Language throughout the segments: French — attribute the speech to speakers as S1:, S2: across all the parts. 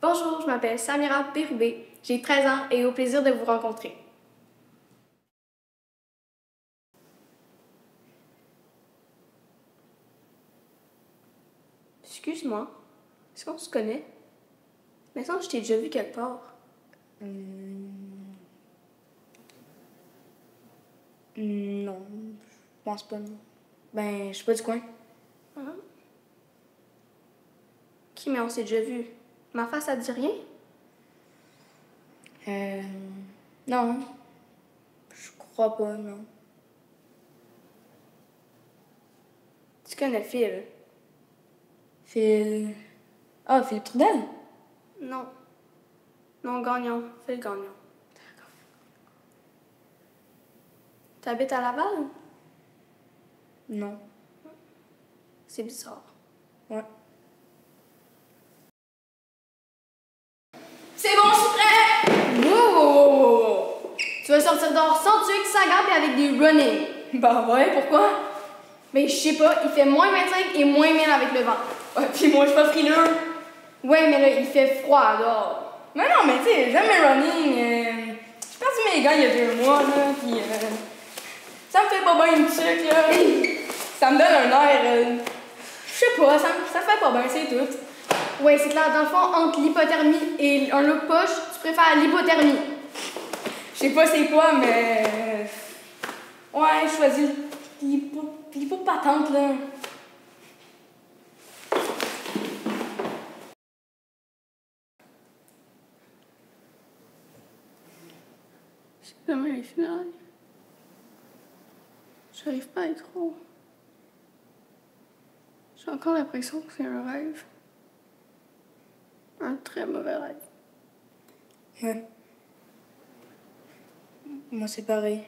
S1: Bonjour, je m'appelle Samira Bérubé, j'ai 13 ans et au plaisir de vous rencontrer. Excuse-moi, est-ce qu'on se connaît? Mais ça, je t'ai déjà vu quelque part.
S2: Hum... Non, je pense pas, non. Ben, je suis pas du coin.
S1: Ah. Qui, mais on s'est déjà vu. Ma face, ça te dit rien?
S2: Euh... Non. Je crois pas, non.
S1: Tu connais Phil?
S2: Phil... Ah, Philippe Trudel?
S1: Non. Non, Gagnon. Phil Gagnon.
S2: D'accord.
S1: T'habites à Laval?
S2: Non.
S1: C'est bizarre.
S2: Ouais.
S1: Tu vas sortir dehors sans tuque, sans gants et avec des running.
S2: Bah ouais, pourquoi?
S1: Mais je sais pas, il fait moins 25 et moins 1000 avec le vent.
S2: Ouais, pis moi, je suis pas frileux.
S1: Ouais, mais là, il fait froid dehors.
S2: Mais non, mais tu sais, j'aime mes running. Euh... J'ai perdu mes gants il y a deux mois, là, pis euh... ça me fait pas bien une tuque, là. ça me donne un air. Euh... Je sais pas, ça me ça fait pas bien, c'est tout.
S1: Ouais, c'est clair. Dans le fond, entre l'hypothermie et un look poche, tu préfères l'hypothermie.
S2: Je sais pas c'est quoi, mais. Ouais, je choisis l'hypo... l'hypopatente, là.
S1: C'est demain les funérailles. J'arrive pas à être trop. J'ai encore l'impression que c'est un rêve. Un très mauvais rêve.
S2: Ouais. Moi, c'est pareil.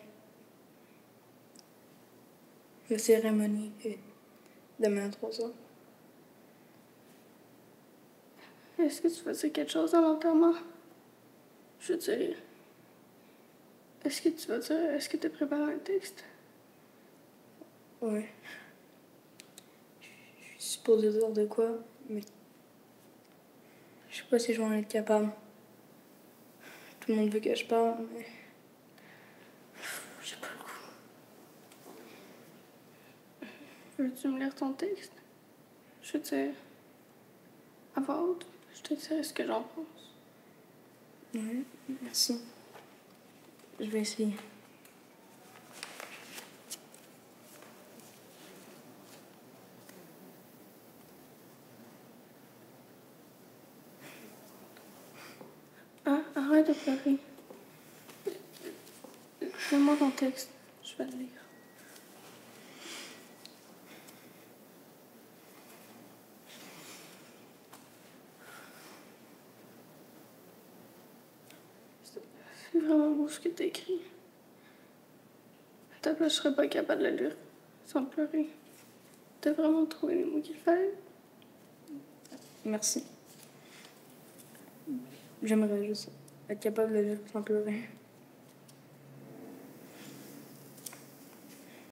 S2: La cérémonie est demain à 3 heures.
S1: Est-ce que tu veux dire quelque chose à l'enterrement? Je veux dire. Est-ce que tu vas dire. Est-ce que tu as préparé un texte?
S2: Ouais. Je suis supposée dire de quoi, mais. Je sais pas si je vais en être capable. Tout le monde veut que je parle, mais. J'ai pas le coup.
S1: Veux-tu me lire ton texte? Je veux dire. À voix haute, je te dirai ce que j'en pense.
S2: Ouais, merci. Je vais essayer.
S1: Hein? Arrête de pleurer. Fais-moi ton texte. Je vais le lire. C'est vraiment beau ce que t'as écrit. Ta je serais pas capable de le lire sans pleurer. T'as vraiment trouvé les mots qu'il fallait?
S2: Merci. J'aimerais juste être capable de lire sans pleurer.